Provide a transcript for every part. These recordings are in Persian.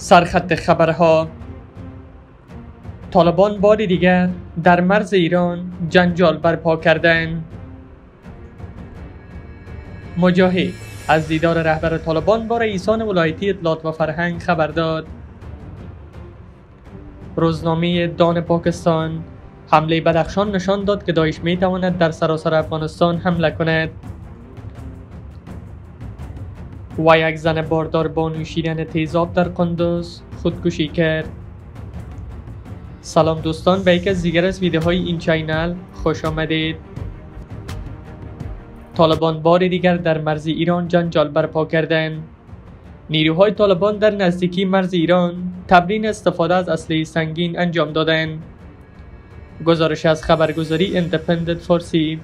سرخط خبرها. طالبان بار دیگر در مرز ایران جنجال برپا کردن مجاهد از دیدار رهبر طالبان با رئیسان ولایتی اطلاعات و فرهنگ خبر داد. روزنامه دان پاکستان حمله بدخشان نشان داد که داعش می تواند در سراسر افغانستان حمله کند. و یک زن باردار با نوشیدن تیزاب در قندوز خودکشی کرد. سلام دوستان به یکی دیگر از ویدیوهای این channel خوش آمدید. طالبان بار دیگر در مرز ایران جنجال برپا کردند. نیروهای طالبان در نزدیکی مرز ایران تمرین استفاده از اسلحه سنگین انجام دادند. گزارش از خبرگزاری اندپندنت فارسی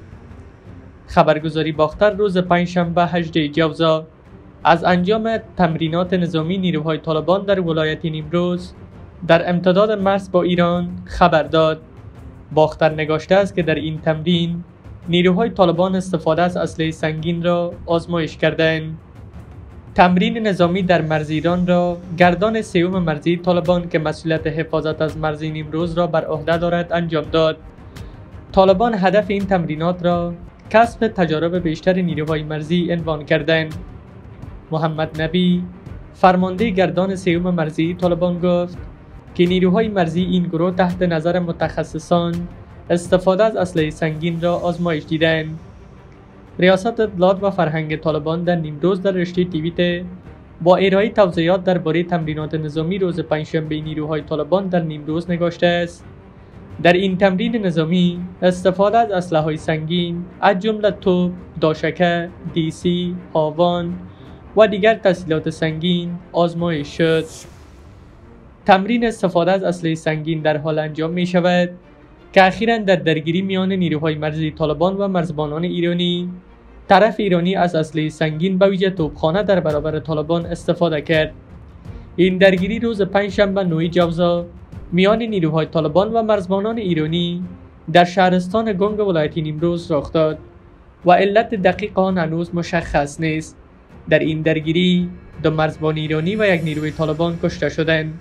خبرگزاری باختر روز پنجشنبه 18 جوزا از انجام تمرینات نظامی نیروهای طالبان در ولایت نیمروز در امتداد مرز با ایران خبر داد. باختر نگاشته است که در این تمرین نیروهای طالبان استفاده از اسلحه سنگین را آزمایش کردند. تمرین نظامی در مرز ایران را گردان سیوم مرزی طالبان که مسئولیت حفاظت از مرز نیمروز را بر عهده دارد انجام داد. طالبان هدف این تمرینات را کسب تجارب بیشتر نیروهای مرزی عنوان کردند. محمد نبی فرمانده گردان سیوم مرزی طالبان گفت که نیروهای مرزی این گروه تحت نظر متخصصان استفاده از اسلحه سنگین را آزمایش دیدند. ریاست اطلاعات و فرهنگ طالبان در نیمروز در رشته تیویت با ارائه توضیحات درباره تمرینات نظامی روز پنجشنبه نیروهای طالبان در نیمروز نگاشته است. در این تمرین نظامی استفاده از اسلحه سنگین از جمله توپ، داشکه، دیسی، هاوان و دیگر تسهیلات سنگین آزمایش شد. تمرین استفاده از اسلحه سنگین در حال انجام می شود که اخیرا در درگیری میان نیروهای مرزی طالبان و مرزبانان ایرانی طرف ایرانی از اسلحه سنگین به ویژه توپخانه در برابر طالبان استفاده کرد این درگیری روز پنجشنبه 9 جوزا میان نیروهای طالبان و مرزبانان ایرانی در شهرستان گنگ ولایت نیمروز رخ داد و علت دقیق آن هنوز مشخص نیست در این درگیری دو مرزبان ایرانی و یک نیروی طالبان کشته شدند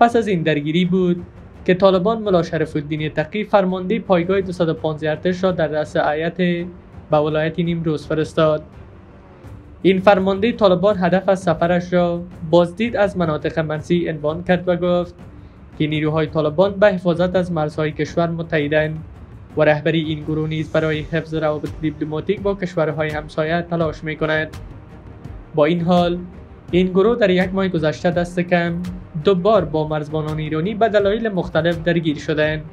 پس از این درگیری بود که طالبان ملا شرف الدین تقی فرمانده پایگاه 215 ارتش را در رأس هیئت به ولایت نیمروز فرستاد این فرمانده طالبان هدف از سفرش را بازدید از مناطق مرزی عنوان کرد و گفت که نیروهای طالبان به حفاظت از مرزهای کشور متحدند و رهبری این گروه نیز برای حفظ روابط دیپلماتیک با کشورهای همسایه تلاش می کند. با این حال این گروه در یک ماه گذشته دست کم دو بار با مرزبانان ایرانی به دلایل مختلف درگیر شدند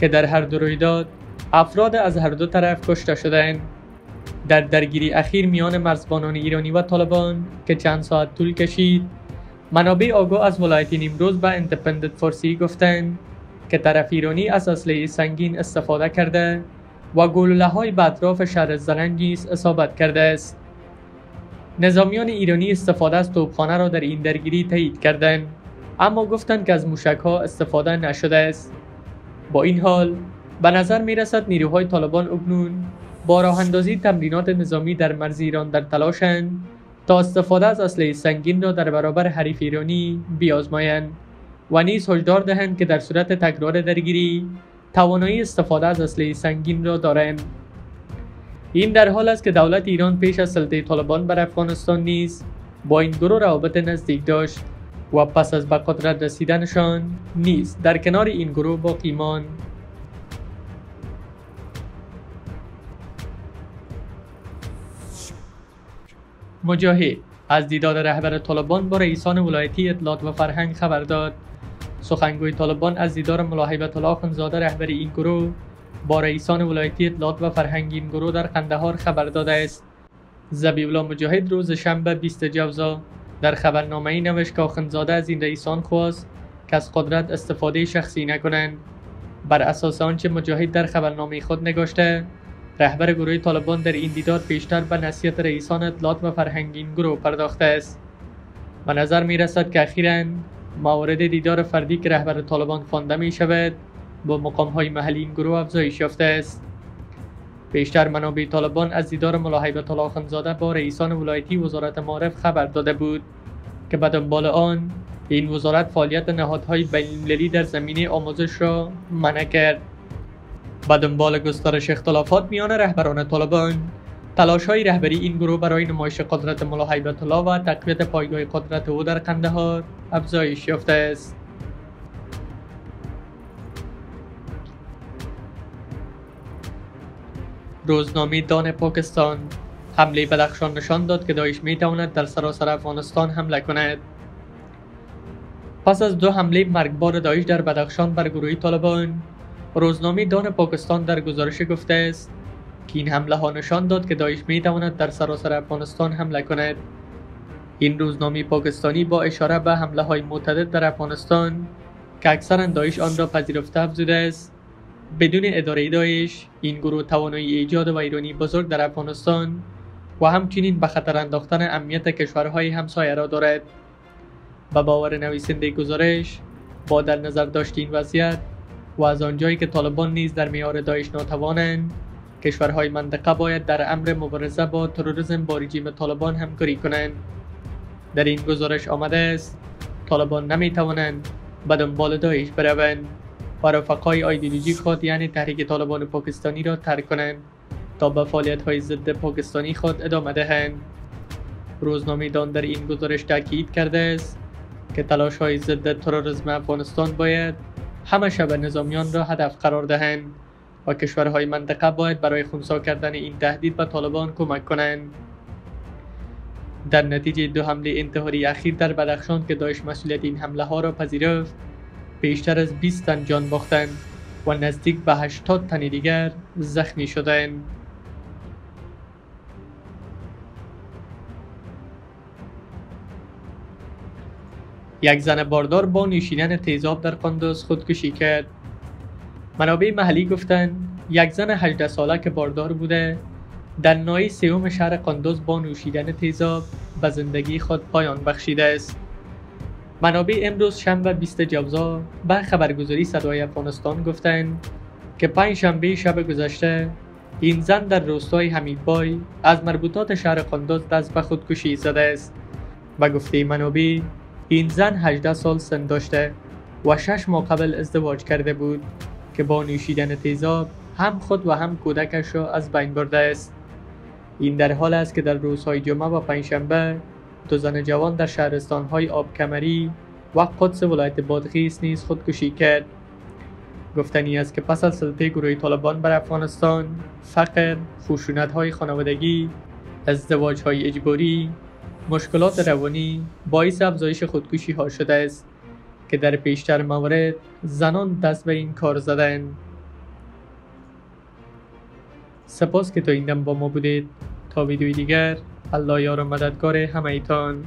که در هر دو رویداد افراد از هر دو طرف کشته شدند در درگیری اخیر میان مرزبانان ایرانی و طالبان که چند ساعت طول کشید منابع آگاه از ولایت نیمروز به اندپندنت فارسی گفتند که طرف ایرانی از اسلحه سنگین استفاده کرده و گلوله های به اطراف شهر زرنگیز اصابت کرده است. نظامیان ایرانی استفاده از توپخانه را در این درگیری تایید کردند اما گفتند که از موشک ها استفاده نشده است. با این حال به نظر می رسد نیروهای طالبان اکنون با راه اندازی تمرینات نظامی در مرز ایران در تلاشند تا استفاده از اسلحه سنگین را در برابر حریف ایرانی بیازمایند و نیز هشدار دهند که در صورت تکرار درگیری توانایی استفاده از اسلحه سنگین را دارند. این در حال است که دولت ایران پیش از سلطه طالبان بر افغانستان نیز با این گروه روابط نزدیک داشت و پس از به قدرت رسیدنشان نیز در کنار این گروه باقی ماند. مجاهد از دیدار رهبر طالبان با رئیسان ولایتی اطلاعات و فرهنگ خبر داد. سخنگوی طالبان از دیدار ملاحبت الله خانزاده رهبر این گروه با رئیسان ولایتی اطلاعات و فرهنگ این گروه در قندهار خبر داده است. زبیولا مجاهد روز شنبه 20 جوزا در خبرنامه ای نوشت که آخنزاده از این رئیسان خواست که از قدرت استفاده شخصی نکنند. بر اساس آنچه مجاهد در خبرنامه خود نگاشته رهبر گروه طالبان در این دیدار بیشتر به نصیحت رئیسان اطلاعات و فرهنگ این گروه پرداخته است. و نظر می رسد که اخیرا موارد دیدار فردی که رهبر طالبان خوانده می شود با مقام های محلی این گروه افزایش یافته است. بیشتر منابع طالبان از دیدار ملاحبت الله خانزاده با رئیسان ولایتی وزارت معارف خبر داده بود که به دنبال آن این وزارت فعالیت نهادهای بینالمللی در زمینه آموزش را منع کرد. به دنبال گسترش اختلافات میان رهبران طالبان تلاش های رهبری این گروه برای نمایش قدرت ملا حیبت الله و تقویت پایگاه قدرت او در قندهار افزایش یافته است. روزنامه دان پاکستان حمله بدخشان نشان داد که داعش می تواند در سراسر افغانستان حمله کند. پس از دو حمله مرگبار داعش در بدخشان بر گروه طالبان روزنامه دان پاکستان در گزارش گفته است که این حمله ها نشان داد که داعش می تواند در سراسر افغانستان حمله کند. این روزنامه پاکستانی با اشاره به حمله های متعدد در افغانستان که اکثرا داعش آن را پذیرفته افزوده است. بدون اداره داعش این گروه توانایی ایجاد و ایرانی بزرگ در افغانستان و همچنین به خطر انداختن امنیت کشورهای همسایه را دارد. و باور نویسنده گزارش با در نظر داشت این وضعیت و از آنجایی که طالبان نیز در میار داعش ناتوانند کشورهای منطقه باید در امر مبارزه با تروریسم با رژیم طالبان همکاری کنند. در این گزارش آمده است طالبان نمی توانند به دنبال داعش بروند. و رفقای ایدئولوژیک خود یعنی تحریک طالبان پاکستانی را ترک کنند تا به فعالیت های ضد پاکستانی خود ادامه دهند. روزنامه دان در این گزارش تاکید کرده است که تلاش های ضد تروریسم افغانستان باید همه شب نظامیان را هدف قرار دهند و کشورهای منطقه باید برای خونسا کردن این تهدید به طالبان کمک کنند. در نتیجه دو حمله انتحاری اخیر در بدخشان که داعش مسئولیت این حمله ها را پذیرفت بیشتر از 20 تن جان باختند و نزدیک به 80 تن دیگر زخمی شدند یک زن باردار با نوشیدن تیزاب در قندوز خودکشی کرد. منابع محلی گفتند یک زن 18 ساله که باردار بوده در نای سیوم شهر قندوز با نوشیدن تیزاب به زندگی خود پایان بخشیده است. منابع امروز شنبه 20 جوزا به خبرگزاری صدای افغانستان گفتند که پنج شنبه شب گذشته این زن در روستای حمیدبای از مربوطات شهر قندوز دست به خودکشی زده است. و گفته منابع این زن 18 سال سن داشته و شش ماه قبل ازدواج کرده بود که با نوشیدن تیزاب هم خود و هم کودکش را از بین برده است. این در حال است که در روزهای جمعه و پنجشنبه دو زن جوان در شهرستانهای آبکمری و قدس ولایت بادغیس نیز خودکشی کرد. گفتنی است که پس از سلطه گروه طالبان بر افغانستان فقر خشونت های خانوادگی ازدواج های اجباری مشکلات روانی باعث افزایش خودکشی ها شده است که در پیشتر موارد زنان دست به این کار زدند. سپاس که تا این دم با ما بودید. تا ویدیوی دیگر الله یار و مددگار همه ایتان.